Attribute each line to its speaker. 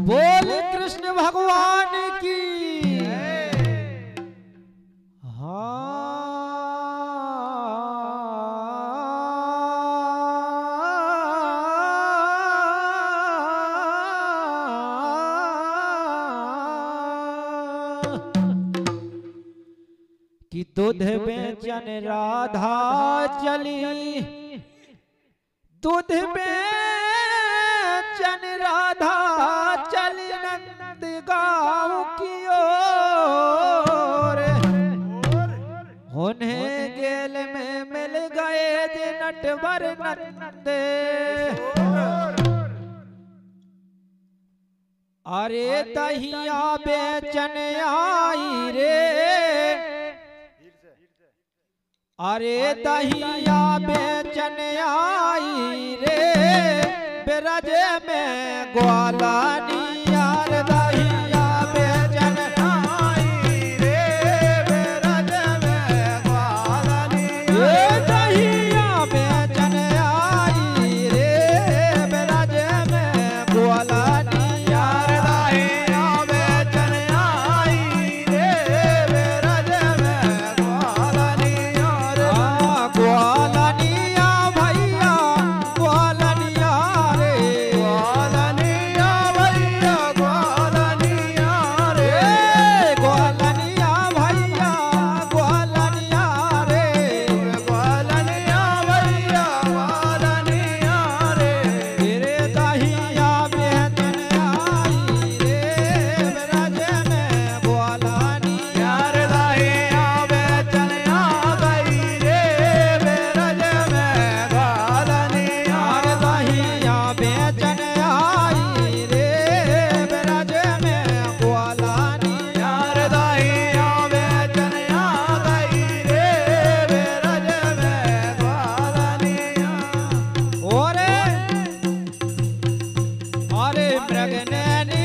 Speaker 1: बोल कृष्ण भगवान की। हाँ। कि में बेचन राधा चली। दूध बेचन राधा नेट बर नंदे। अरे दहिया बेचन आई रे। अरे दहिया बेचन आई रे। बिरज में ग्वाली મારે પ્રજ્ઞાની